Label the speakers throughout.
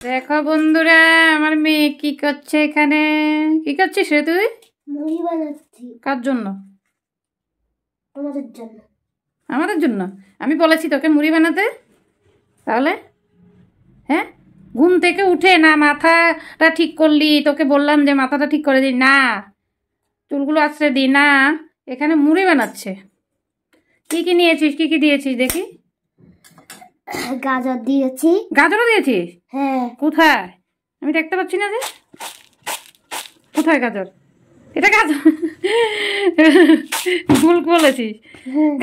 Speaker 1: দেখো বন্ধুরা আমার মেয়ে কি করছে এখানে? কি করছিস রে তুই?
Speaker 2: মুড়ি বানাচ্ছি।
Speaker 1: কার জন্য? আমাদের জন্য। আমি বলেছি তোকে মুড়ি বানাতে। তাহলে? হ্যাঁ? ঘুম থেকে উঠে না মাথাটা ঠিক করলি? তোকে বললাম যে মাথাটা ঠিক করে দিই। না চুলগুলো আশ্রয় দিই। না এখানে মুড়ি বানাচ্ছে। কি কি নিয়েছিস? কি কি দিয়েছিস? দেখি।
Speaker 2: গাজর দিয়েছি।
Speaker 1: গাজরও দিয়েছিস?
Speaker 2: হ্যাঁ।
Speaker 1: কোথায়? আমি দেখতে পাচ্ছি না যে। কোথায় গাজর? এটা গাজর। ভুল বলেছিস।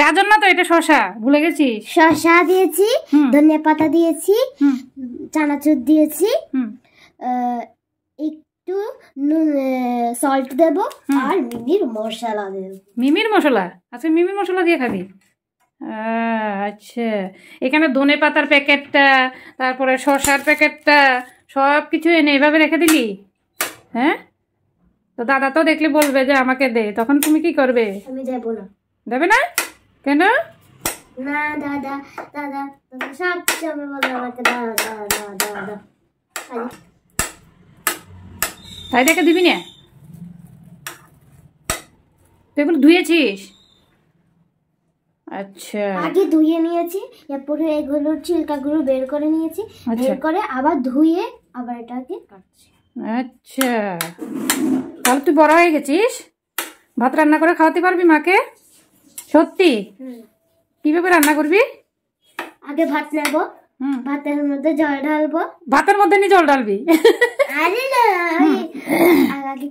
Speaker 1: গাজর না তো এটা শশা ভুলে গেছিস?
Speaker 2: শসা দিয়েছি ধনিয়া পাতা দিয়েছি চানাচুর দিয়েছি। একটু নুন সল্ট দেব আর মিমির মশলা দেব।
Speaker 1: মিমির মশলা? আচ্ছা মিমির মশলা দিয়ে খাবি? আচ্ছা। এখানে ধনে পাতার প্যাকেটটা তারপরে শসার প্যাকেটটা সব কিছু এনে এভাবে রেখে দিলি? হ্যাঁ? তো দাদা তো দেখলে বলবে যে আমাকে দে তখন তুমি কি করবে?
Speaker 2: আমি দেব না
Speaker 1: দেবে না? কেন?
Speaker 2: না দাদা দাদা সব আমাকে দাদা দাদা দাদা
Speaker 1: তাই দেখে দিবি না? তুই এগুলো ধুয়েছিস? আচ্ছা।
Speaker 2: আগে ধুয়ে নিয়েছি এরপরে এগুলোর ছিলকাগুলো বের করে নিয়েছি
Speaker 1: আচ্ছা।
Speaker 2: বের করে আবার ধুয়ে আবার এটাকে কাটছি।
Speaker 1: আচ্ছা। তাহলে তুই বড় হয়ে গেছিস? ভাত রান্না করে খাওয়াতে পারবি মাকে? সত্যি? কীভাবে রান্না করবি?
Speaker 2: আগে ভাত নেব
Speaker 1: হুম।
Speaker 2: ভাতের মধ্যে জল ঢালবো।
Speaker 1: ভাতের মধ্যে নিয়ে জল
Speaker 2: আগে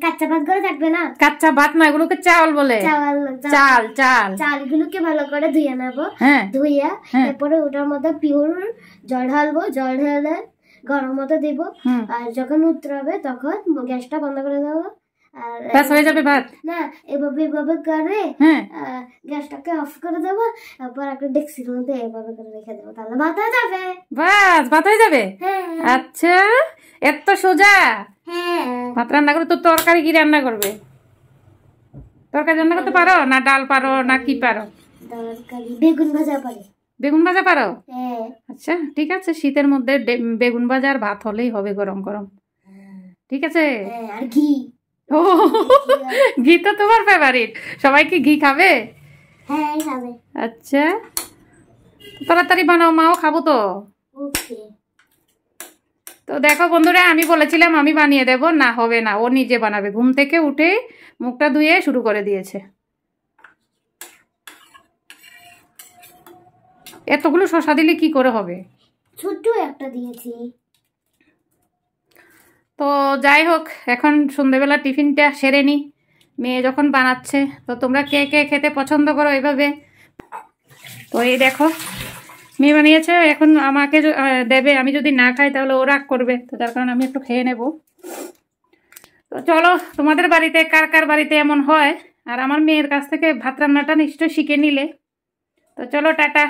Speaker 2: কাঁচা ভাত করে থাকবে না?
Speaker 1: কাঁচা ভাত না এগুলোকে চাল বলে।
Speaker 2: চাল
Speaker 1: চাল।
Speaker 2: চালগুলোকে ভালো করে ধুয়ে নেব।
Speaker 1: হ্যাঁ।
Speaker 2: ধুইয়া
Speaker 1: হ্যাঁ।
Speaker 2: এরপরে ওটার মধ্যে পিওর জল ঢালবো। জল ঢালে গরম মতো দিব। আর যখন উত্তর হবে তখন গ্যাসটা বন্ধ করে দেবো। আর
Speaker 1: ব্যাস হয়ে যাবে ভাত।
Speaker 2: না এভাবে এভাবে করে
Speaker 1: হ্যাঁ।
Speaker 2: গ্যাসটাকে অফ করে দেবো তারপর একটা ডেক্সির মধ্যে এভাবে করে রেখে দেবো তাহলে ভাত হয়ে যাবে।
Speaker 1: বাস ভাত হয়ে যাবে?
Speaker 2: হ্যাঁ
Speaker 1: আচ্ছা এত সোজা।
Speaker 2: হ্যাঁ।
Speaker 1: ভাত রান্না করে তো তরকারি কি রান্না করবে? তরকারি রান্না করতে পারো না ডাল পারো না কি পারো?
Speaker 2: তরকারি বেগুন ভাজা পারে।
Speaker 1: বেগুন ভাজা পারো?
Speaker 2: হ্যাঁ।
Speaker 1: আচ্ছা ঠিক আছে শীতের মধ্যে বেগুন ভাজা আর ভাত হলেই হবে গরম গরম। ঠিক আছে?
Speaker 2: হ্যাঁ আর ঘি।
Speaker 1: ও ঘি তো তোমার ফেভারিট সবাই কি ঘি খাবে? আচ্ছা। তাড়াতাড়ি বানাও মাও খাব তো। তো দেখো বন্ধুরা আমি বলেছিলাম আমি বানিয়ে দেব। না হবে না ও নিজে বানাবে। ঘুম থেকে উঠে মুখটা ধুয়ে শুরু করে দিয়েছে। এতগুলো শশা দিলে কি করে হবে?
Speaker 2: ছোট্ট একটা দিয়েছি।
Speaker 1: তো যাই হোক, এখন সন্ধেবেলা টিফিনটা সেরে নিই মেয়ে যখন বানাচ্ছে, তো তোমরা কে কে খেতে পছন্দ করো এভাবে? তো এই দেখো, মেয়ে বানিয়েছে, এখন আমাকে দেবে। আমি যদি না খাই, তাহলে ও রাগ করবে। তো যার কারণে আমি একটু খেয়ে নেব। তো চলো, তোমাদের বাড়িতে কার কার বাড়িতে এমন হয়? আর আমার মেয়ের কাছ থেকে ভাত রান্নাটা নিশ্চয়ই শিখে নিলে। তো চলো, টাটা।